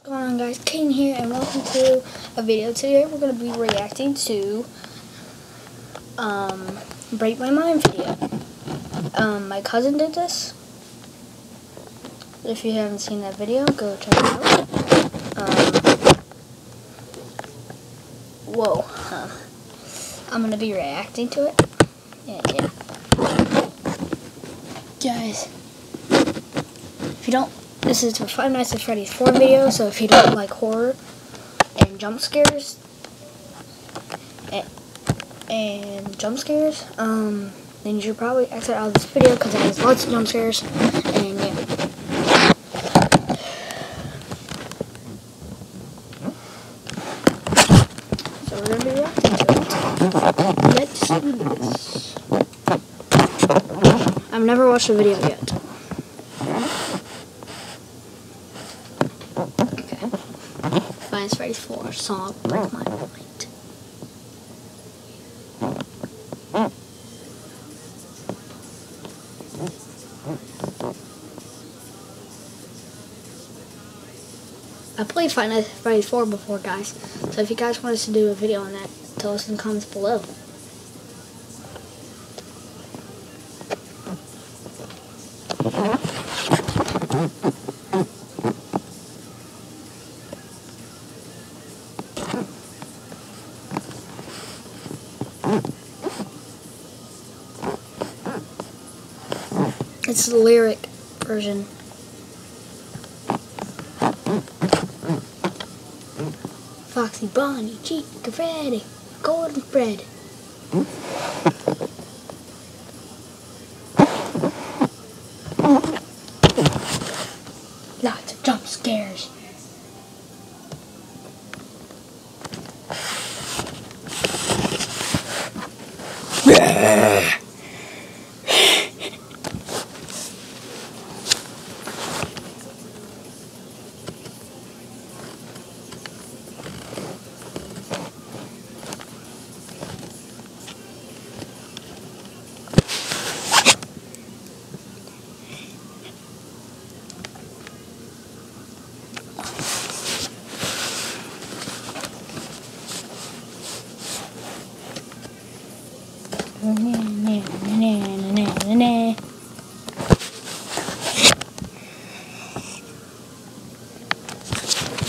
What's going on guys, Caden here and welcome to a video. Today we're going to be reacting to um, Break My Mind video. Um, my cousin did this. If you haven't seen that video, go check it out. Um, whoa. Huh. I'm going to be reacting to it. Yeah, yeah. Guys, if you don't this is the Five Nights at Freddy's 4 video, so if you don't like horror and jump scares, and, and jump scares, um, then you should probably exit out of this video because it has lots of jump scares, and yeah. So we're going to be reacting to it. Let's do this. I've never watched a video yet. Finds Freddy's 4 song Break My Mind. I played Nights at 4 before, guys. So if you guys want us to do a video on that, tell us in the comments below. It's the lyric version. Foxy, Bonnie, Chica, Freddy, Golden Fred. Lots of jump scares.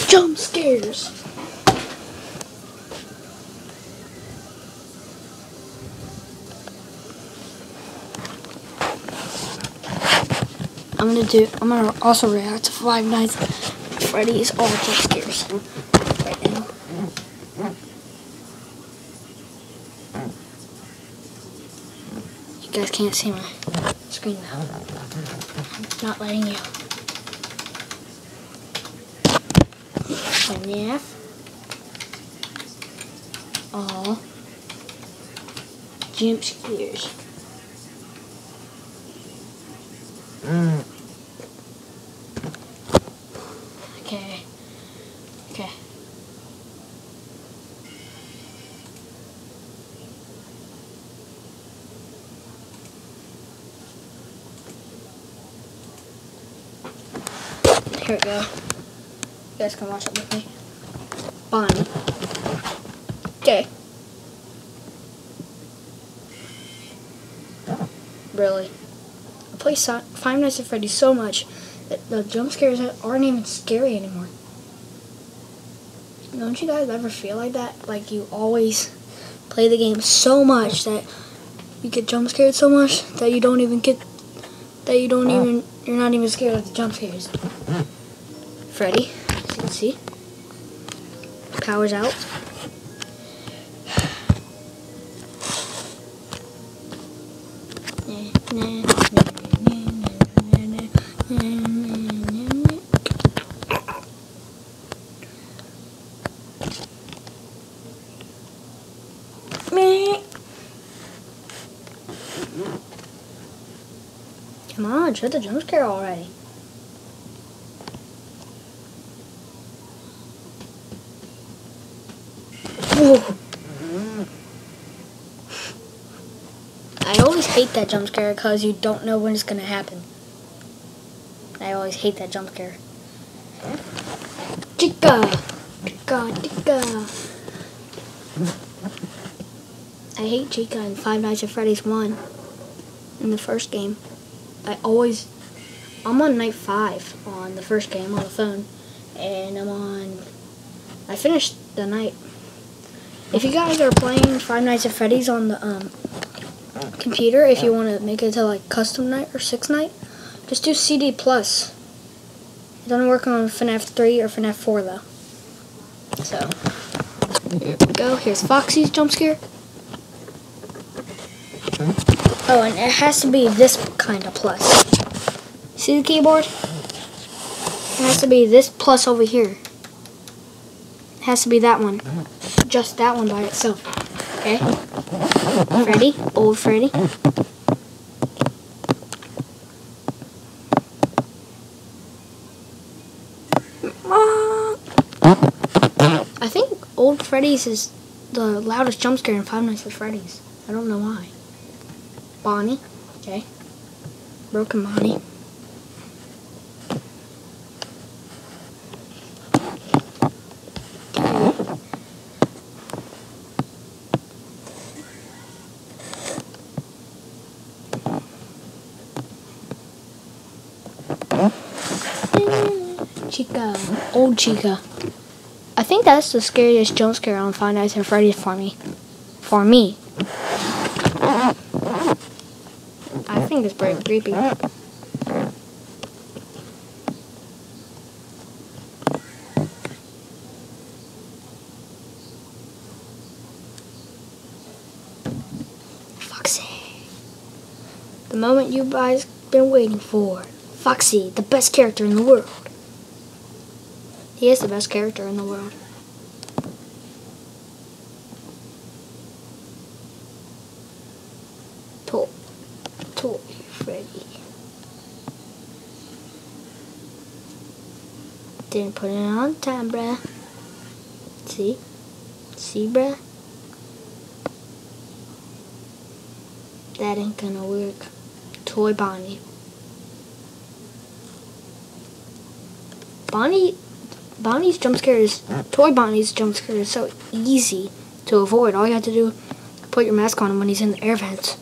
Jump scares. I'm gonna do. I'm gonna also react to Five Nights at is all jump scares right now. You guys can't see my screen now. I'm not letting you. And yeah. All jump scares. Okay. Okay. Here we go. You guys can watch it with me. Bonnie. Okay. Really. I play so Five Nights at Freddy's so much that the jump scares aren't even scary anymore. Don't you guys ever feel like that? Like you always play the game so much that you get jump scared so much that you don't even get that you don't even you're not even scared of the jump scares. Freddy, as you can see, powers out. Come on, shut the jump scare already. I always hate that jump scare because you don't know when it's going to happen. I always hate that jump scare. Chica. Chica, chica. I hate Chica in Five Nights at Freddy's 1 in the first game. I always, I'm on night 5 on the first game on the phone, and I'm on, I finished the night. If you guys are playing Five Nights at Freddy's on the um, computer, if you want to make it to like custom night or six night, just do CD plus. It doesn't work on FNAF 3 or FNAF 4 though. So, here we go. Here's Foxy's jump scare. Oh, and it has to be this kind of plus. See the keyboard? It has to be this plus over here. It has to be that one. Just that one by itself. Okay? Freddy, old Freddy. I think old Freddy's is the loudest jump scare in Five Nights at Freddy's. I don't know why. Bonnie. Okay. Broken Bonnie. Chica. Old Chica. I think that's the scariest jump scare on Five Nights at Freddy's for me. For me. I think it's pretty creepy. Foxy. The moment you guys been waiting for. Foxy, the best character in the world. He is the best character in the world. Toy, Toy Freddy. Didn't put it on time, bruh. See? See, bruh? That ain't gonna work. Toy Bonnie. Bonnie Bonnie's jump scare is Toy Bonnie's jump scare is so easy to avoid. All you have to do put your mask on when he's in the air vents,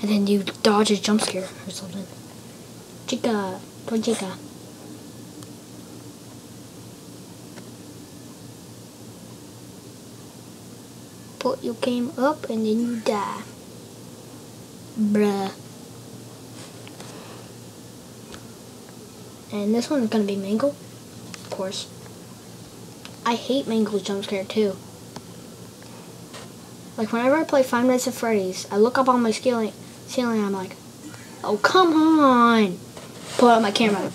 and then you dodge his jump scare or something. Chica, toy chica. But you came up and then you die. Bruh. And this one is gonna be Mangle, of course. I hate Mangle's jump scare too. Like whenever I play Five Nights at Freddy's, I look up on my ceiling, ceiling and I'm like, oh come on! Pull out my camera.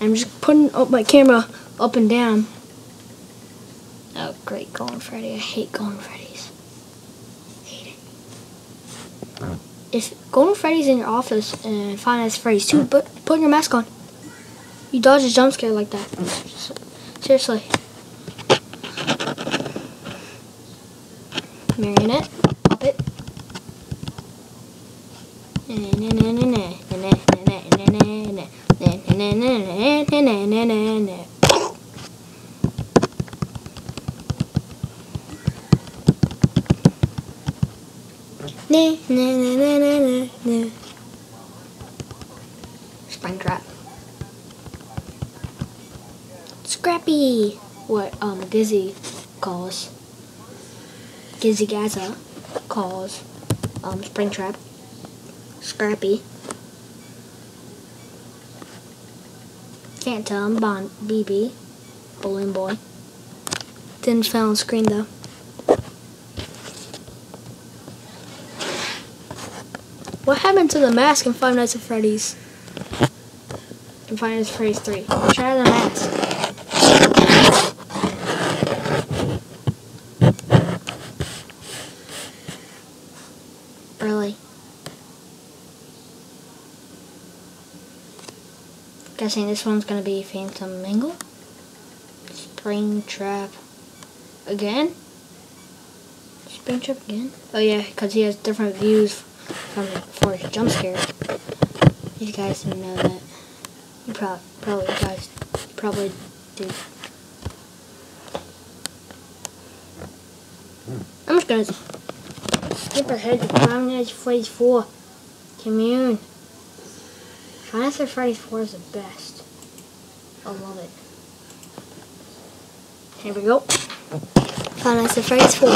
I'm just putting up my camera up and down. Oh great, Golden Freddy. I hate Golden Freddy's. hate it. If Golden Freddy's in your office and Five Nights at Freddy's too, put put your mask on. You dodge a jump scare like that. Seriously. Marionette, puppet. Springtrap. Scrappy, what um Dizzy calls. Gizzy Gaza calls um, Springtrap Scrappy. Phantom, Bon BB, Balloon Boy. Didn't fell on screen though. What happened to the mask in Five Nights at Freddy's? In Five Nights at Freddy's 3. Try the mask. guessing this one's gonna be Phantom Mangle, Springtrap. Again? Springtrap again? Oh yeah, because he has different views from for his jump scare. You guys know that. You probably guys probably did. I'm just gonna skip ahead to Prime Edge Phase 4. Commune. At Freddy's 4 is the best. I love it. Here we go. Freddy's 4.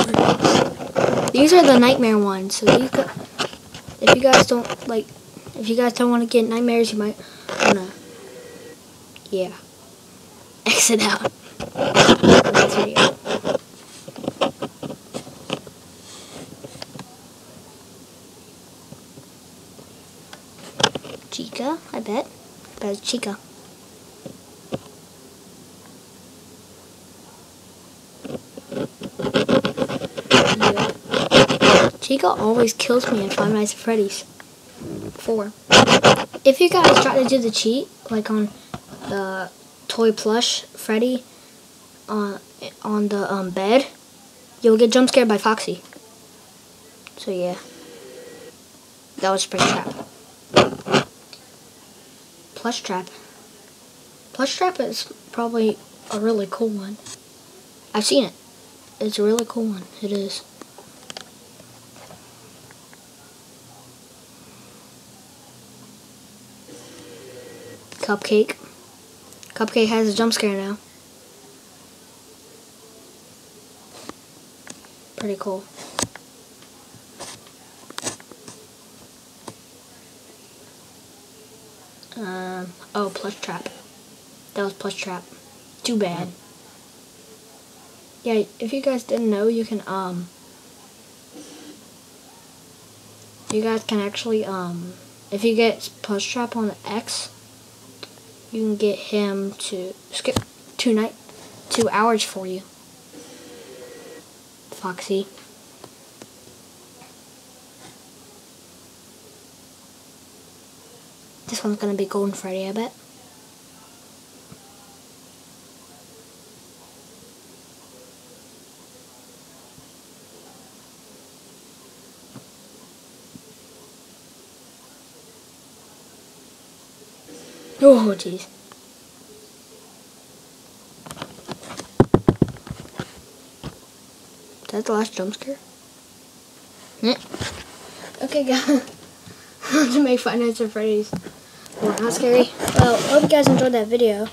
These are the nightmare ones, so if you guys don't like if you guys don't want to get nightmares you might wanna yeah exit out next video Chica I bet I bet it's Chica Chica always kills me in Five Nights at Freddy's 4. If you guys try to do the cheat, like on the toy plush Freddy on, on the um, bed, you'll get jump scared by Foxy. So yeah. That was pretty Trap. Plush Trap. Plush Trap is probably a really cool one. I've seen it. It's a really cool one. It is. Cupcake. Cupcake has a jump scare now. Pretty cool. Um, oh, Plush Trap. That was Plush Trap. Too bad. Yeah, if you guys didn't know, you can, um, you guys can actually, um, if you get Plush Trap on the X, you can get him to skip two night two hours for you. Foxy. One's gonna be Golden Freddy, I bet. Oh, jeez. Is that the last jump scare? Yeah. Okay, guys. to make Five Nights at Freddy's not scary. Well, hope you guys enjoyed that video.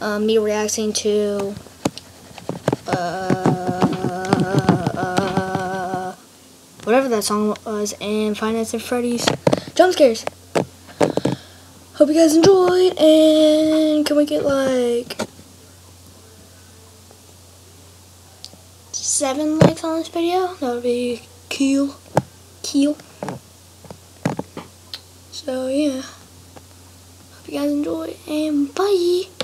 Um, me reacting to uh, uh, whatever that song was and Five Nights Freddy's jump scares. Hope you guys enjoyed, and can we get like seven likes on this video? That would be cool. Cool. So yeah, you guys enjoy, and bye.